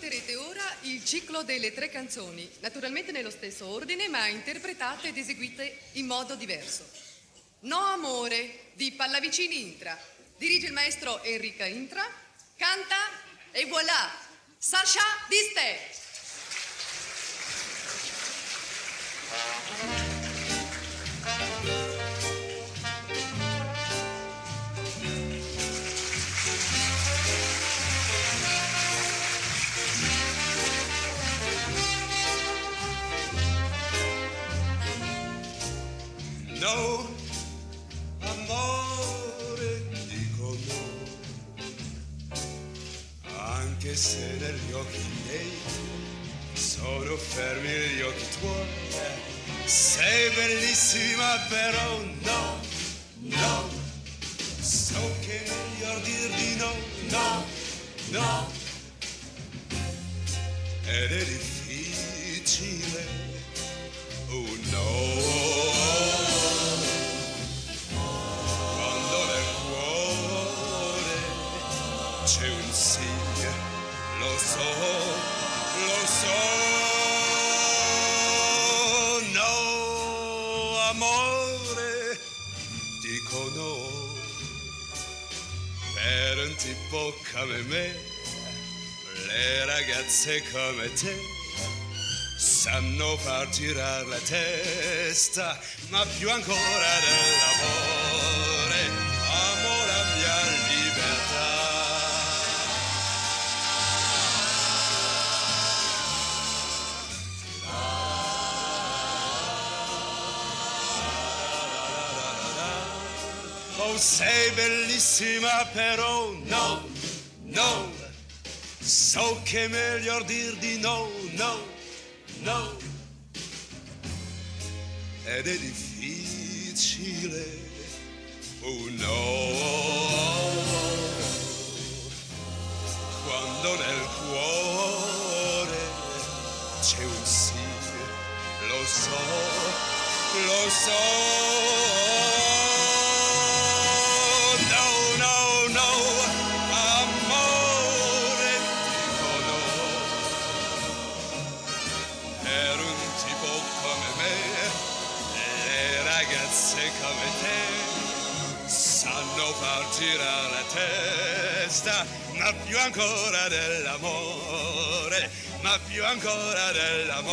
ascolterete ora il ciclo delle tre canzoni, naturalmente nello stesso ordine, ma interpretate ed eseguite in modo diverso. No Amore di Pallavicini Intra. Dirige il maestro Enrica Intra, canta e voilà, Sasha Diste. No, amore, dico no, anche se negli occhi miei sono fermi gli occhi tuoi. Sei bellissima però no, no, so che è meglio dir di no, no, no, ed è difficile, c'è un sì, lo so, lo so. No, amore, dico no. Per un tipo come me, le ragazze come te sanno far tirar la testa, ma più ancora dell'amore, Oh, sei bellissima però no, no, so che è meglio dir di no, no, no. Ed è difficile, oh no, quando nel cuore c'è un sì, lo so, lo so. Ragazze come te sanno far girare la testa, ma più ancora dell'amore, ma più ancora dell'amore.